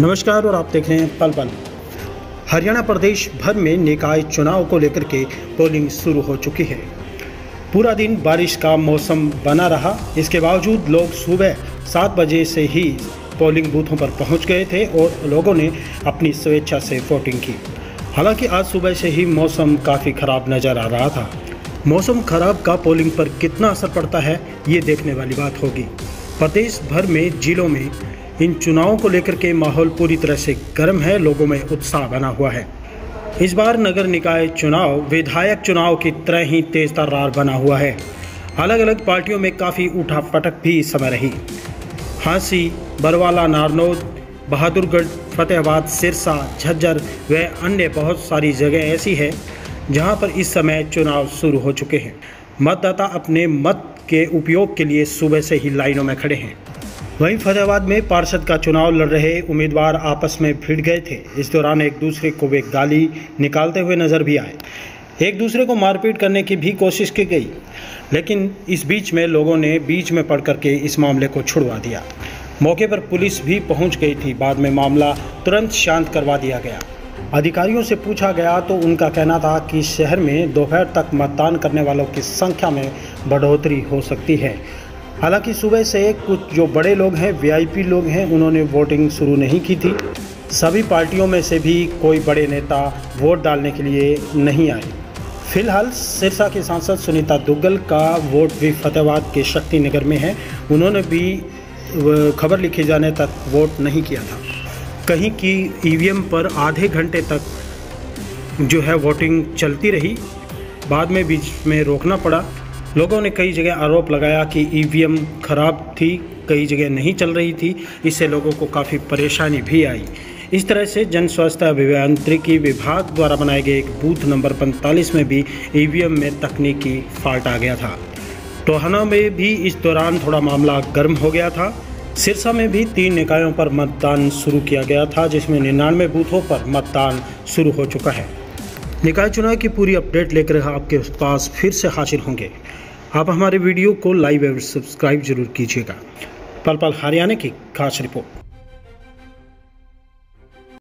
नमस्कार और आप देख रहे हैं पल पल। हरियाणा प्रदेश भर में निकाय चुनाव को लेकर के पोलिंग शुरू हो चुकी है। पूरा दिन बारिश का मौसम बना रहा। इसके बावजूद लोग सुबह सात बजे से ही पोलिंग बूथों पर पहुँच गए थे और लोगों ने अपनी स्वेच्छा से वोटिंग की। हालाँकि आज सुबह से ही मौसम काफ़ी ख़राब नज़र आ रहा था। मौसम खराब का पोलिंग पर कितना असर पड़ता है, ये देखने वाली बात होगी। प्रदेश भर में जिलों में इन चुनावों को लेकर के माहौल पूरी तरह से गर्म है, लोगों में उत्साह बना हुआ है। इस बार नगर निकाय चुनाव, विधायक चुनाव की तरह ही तेज तर्रार बना हुआ है। अलग अलग पार्टियों में काफ़ी उठा पटक भी इस समय रही। हांसी, बरवाला, नारनौद, बहादुरगढ़, फतेहाबाद, सिरसा, झज्जर व अन्य बहुत सारी जगह ऐसी है, जहाँ पर इस समय चुनाव शुरू हो चुके हैं। मतदाता अपने मत के उपयोग के लिए सुबह से ही लाइनों में खड़े हैं। वहीं फतेहाबाद में पार्षद का चुनाव लड़ रहे उम्मीदवार आपस में भिड़ गए थे। इस दौरान एक दूसरे को वे गाली निकालते हुए नज़र भी आए। एक दूसरे को मारपीट करने की भी कोशिश की गई। लेकिन इस बीच में लोगों ने बीच में पड़ करके इस मामले को छुड़वा दिया। मौके पर पुलिस भी पहुँच गई थी। बाद में मामला तुरंत शांत करवा दिया गया। अधिकारियों से पूछा गया तो उनका कहना था कि शहर में दोपहर तक मतदान करने वालों की संख्या में बढ़ोतरी हो सकती है। हालाँकि सुबह से कुछ जो बड़े लोग हैं वीआईपी लोग हैं, उन्होंने वोटिंग शुरू नहीं की थी। सभी पार्टियों में से भी कोई बड़े नेता वोट डालने के लिए नहीं आए। फ़िलहाल सिरसा के सांसद सुनीता दुग्गल का वोट भी फतेहाबाद के शक्ति नगर में है। उन्होंने भी खबर लिखे जाने तक वोट नहीं किया था। कहीं की ईवीएम पर आधे घंटे तक जो है वोटिंग चलती रही। बाद में बीच में रोकना पड़ा। लोगों ने कई जगह आरोप लगाया कि ईवीएम खराब थी, कई जगह नहीं चल रही थी, इससे लोगों को काफ़ी परेशानी भी आई। इस तरह से जन स्वास्थ्य अभियांत्रिकी विभाग द्वारा बनाए गए एक बूथ नंबर 45 में भी ईवीएम में तकनीकी फॉल्ट आ गया था। टोहाना में भी इस दौरान थोड़ा मामला गर्म हो गया था। सिरसा में भी तीन निकायों पर मतदान शुरू किया गया था, जिसमें निन्यानवे बूथों पर मतदान शुरू हो चुका है। निकाय चुनाव की पूरी अपडेट लेकर आपके पास फिर से हाजिर होंगे। आप हमारे वीडियो को लाइव एवं सब्सक्राइब ज़रूर कीजिएगा। पल पल हरियाणा की खास रिपोर्ट।